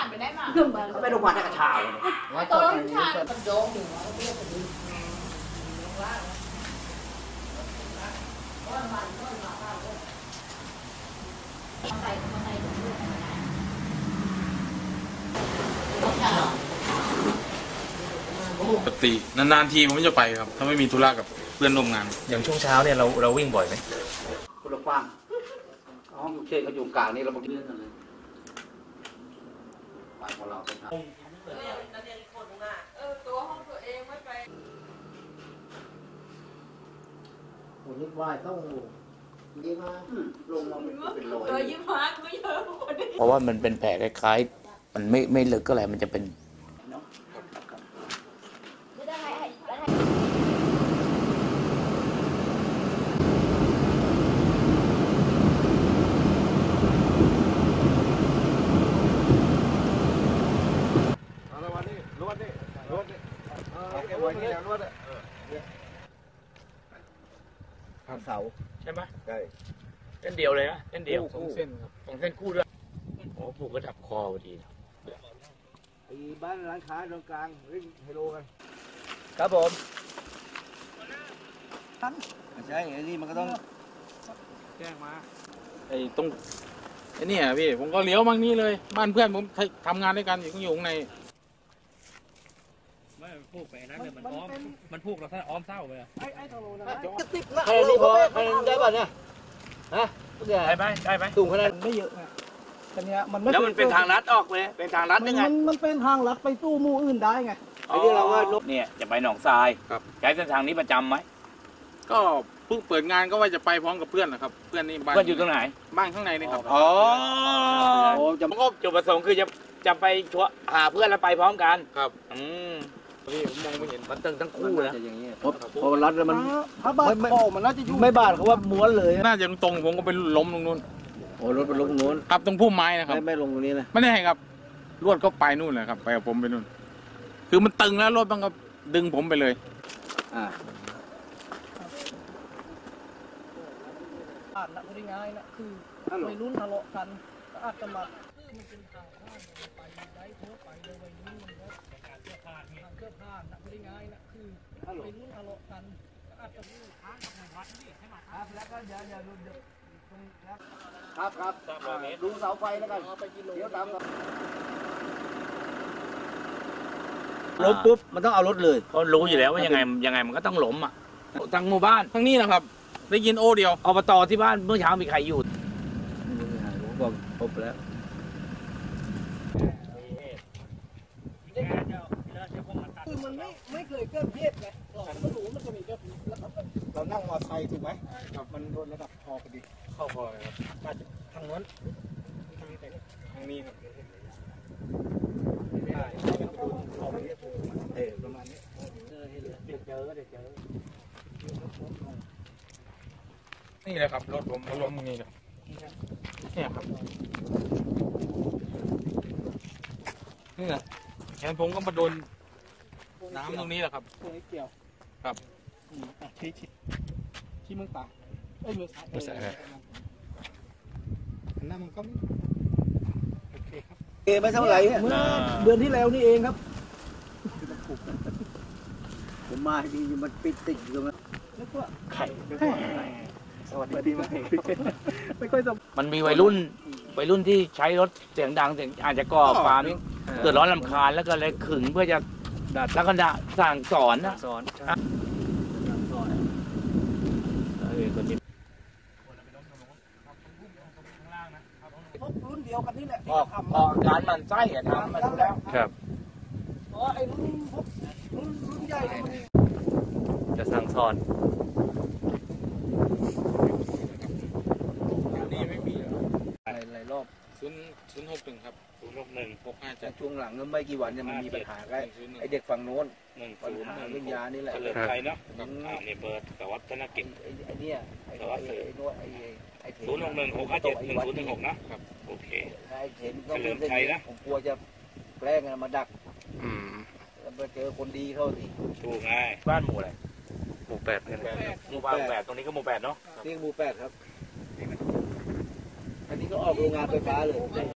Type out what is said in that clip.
ผ่านไปได้มาเขาไปโรงพยาบาลได้กระชาวเลยตอนผู้ชายมันโดงอยู่แล้วก็เรียกคนนี้ใส่มาใส่ถุงมือนะปกตินานๆทีผมจะไปครับ ถ้าไม่มีธุระกับเพื่อนร่วมงาน อย่างช่วงเช้าเนี่ยเราเราวิ่งบ่อยไหมคนละกว้างห้องฉุกเฉินเขาอยู่กลางนี่เราบางทีเรื่องกันเลย ไปของเราไปทำวันนี้ว่ายต้องดีมากอืมลงมาเป็นโลเจอยิ้มมากไม่เยอะคนนี้เพราะว่ามันเป็นแผลคล้ายๆ มันไม่ไม่ลึกก็อะไรมันจะเป็น เสาใช่ไหมใช่เส้นเดียวเลยนะเส้นเดียวสองเส้นครับสองเส้นคู่ด้วยโอ้ผูกกระดับคอพอดีไอ้บ้านร้านค้าตรงกลางวิ่งไฮโลกันครับผมไม่ใช่ไอ้นี่มันก็ต้องแจ้งมาไอ้ตรงไอ้เนี่ยพี่ผมก็เลี้ยวมานี่เลย บ้านเพื่อนผมทำงานด้วยกันอยู่อยู่ข้างใน ไม่มันพูกไปนั่นเนี่ยมันอ้อม มันพูกเราถ้าอ้อมเศร้าไปอะใครนี่พอใครได้ป่ะเนี่ย ฮะได้ไหมได้ไหมสูงขนาดไม่เยอะไงแต่เนี้ยมันไม่แล้วมันเป็นทางลัดออกเลย เป็นทางลัดมัยันงไง มันมันเป็นทางลัดไปตู้หมู่อื่นได้ไงไอ้ที่เราว่าลบเนี่ยจะไปหนองทรายครับใช้เส้นทางนี้ประจำไหม ก็เพิ่งเปิดงานก็ว่าจะไปพร้อมกับเพื่อนนะครับ เพื่อนนี่บ้านเพื่อนอยู่ตรงไหน บ้านข้างในนี่ครับ อ๋อโอ้จะผมก็จุดประสงค์คือจะจะไปชวนหาเพื่อนแล้วไปพร้อมกัน ครับ อืม พี่ผมมองไม่เห็นมันตึงทั้งคู่แล้วจะอย่างเงี้ยพอพอรัดแล้วมันถ้าบ้านไม่ไม่คอมันน่าจะอยู่ไม่บาดเขาว่าม้วนเลยน่าจะตรงๆผมก็ไปล้มตรงนู้นโอ้รถมันลงโน้นครับตรงพุ่มไม้นะครับไม่ไม่ลงตรงนี้นะไม่ได้ครับรวดก็ไปนู่นเลยครับ ไปกับผมไปนู่น คือมันตึงแล้วรถมันก็ดึงผมไปเลยอ่าอ่านนะไม่ได้ง่ายนะคือวัยรุ่นทะเลาะกันก็ อาจจะมาคือมันเป็นทางผ่านไปได้ทั่วไปเลยวัยรุ่นมันก็ทางเสื้อผ้าทางเสื้อผ้านะไม่ได้ง่ายนะคือวัยรุ่นทะเลาะกันก็อาจจะทางกับในวัดนี่ให้มาครับแล้วก็เดี๋ยวเดี๋ยวเดี๋ยวครับครับดูเสาไฟแล้วกันเดี๋ยวตามกันล้มปุ๊บมันต้องเอารถเลยก็รู้อยู่แล้วว่ายังไงยังไงมันก็ต้องล้มอะทางหมู่บ้านทั้งนี้นะครับ ได้ยินโอเดียวอบตที่บ้านเมื่อเช้ามีใครอยู่ผม บอกครบแล้วคือมันไม่ไม่เคยเกิดเหตุไงเราก็ไม่รู้ว่ามันจะมีเกิดแล้วก็เรานั่งมอเตอร์ไซค์ถูกไหมครับมันโดนระดับคอพอดีเข้าพอเลยครับมาจากทางโน้นทางนี้ครับได้เอาไปเรียกเออประมาณนี้เดี๋ยวเจอเดี๋ยวเจอนี่แหละครับรถผมล้มตรงนี้เลย เนี่ยครับนี่แหละแขนผมก็มาโดนน้ำตรงนี้แหละครับตรงนี้เกี่ยวครับอืมอะชี้ชี้ชี้มือซ้ายเอ้ยมือซ้ายมือซ้ายเออหน้ามันก็ไม่โอเคครับเอไม่เท่าไหร่เนี่ยเมื่อเดือนที่แล้วนี่เองครับผมมาดีมันปิดติดอยู่ตรงนั้นแล้วก็ไข่ สวัสดีปีใหม่ไม่ค่อยสบมันมีวัยรุ่นวัยรุ่นที่ใช้รถเสียงดังเสียงอาจจะก่อความเกิดร้อนลำคาญแล้วก็เลยขึงเพื่อจะแล้วก็ด่าสั่งสอนนะสอนเออคนที่รถรุ่นเดียวกันนี่แหละที่ออกทำออกการมันไส้อะทำมาดูแล้วครับเพราะไอ้รุ่นพวกรุ่นรุ่นใหญ่เนี่ยมันจะสั่งสอนนี่ไม่มี หลายรอบ ศู นย์ศูนย์หกหนึ่งครับศูนย์หกหนึ่งหกห้าแต่เจ็ดช่วงหลังก็ไม่กี่วันเนี่ยมันมีปัญหากับศูนย์หนึ่งไอ้เด็กฝั่งโน้นหนึ่งปัญศูนย์หาเรื่องยานี่แหละเฉลิมไทยเนาะอืมอ่านี่เบอร์สวัสดนกิจไอ้ไอ้เนี่ยไอ้ไอ้ไอ้โน้นไอ้ไอ้เถศูนย์หกหนึ่งหกห้าเจ็ดหนึ่งศูนย์หนึ่งหกนะโอเคไอ้เถนก็เฉลิมชัยนะผมกลัวจะแกล้งกันมาดักอืมแล้วไปเจอคนดีเข้าสิถูกไงบ้านหมู่อะไรหมู่แปดเนี่ยหมู่บ้านหมู่แปดตรงนี้ก็หมู่แปดเนาะนี่หมู่แปดครับอันนี้ก็ออกโรงงานไฟฟ้าเลย